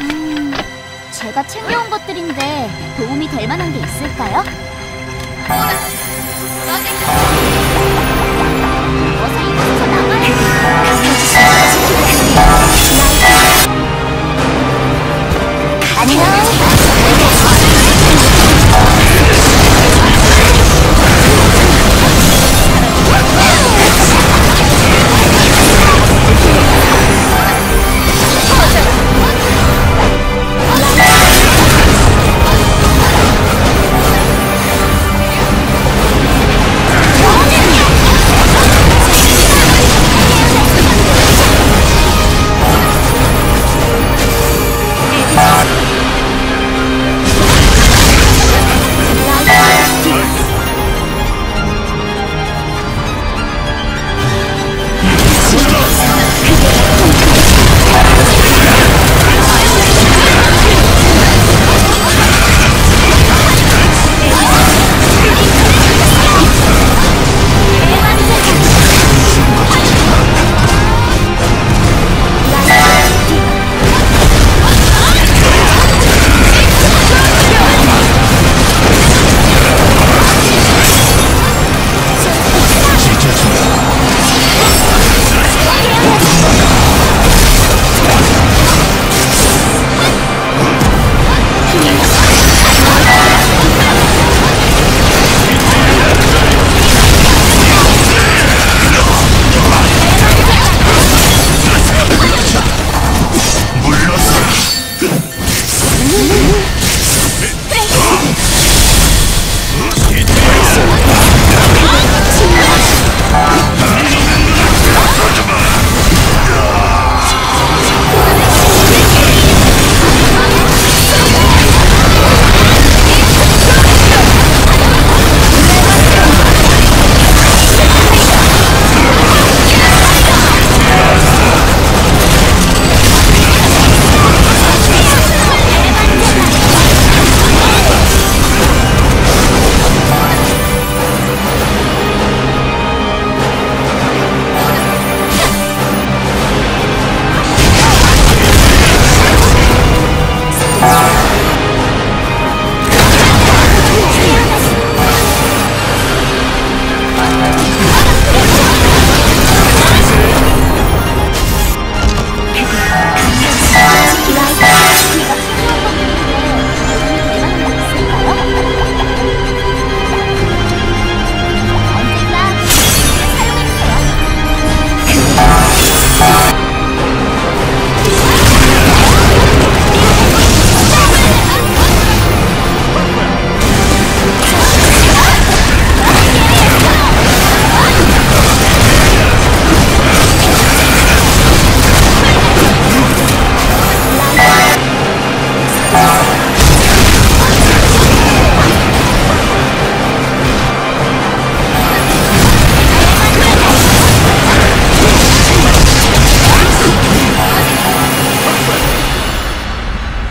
음, 제가 챙겨온 것들인데 도움이 될 만한 게 있을까요? 어서 이곳에서 나가야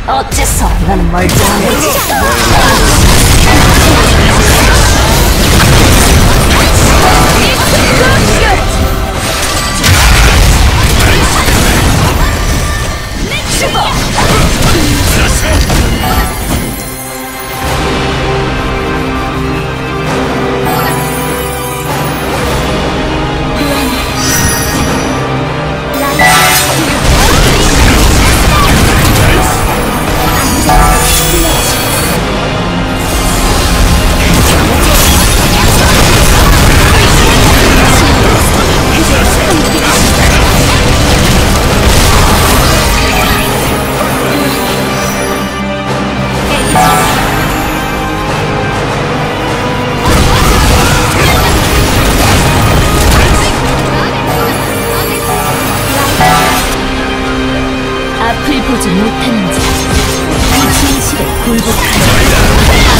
어째서 나는 멀쩡해 앞을 보지 못하는지. 그 진실에 굴복하는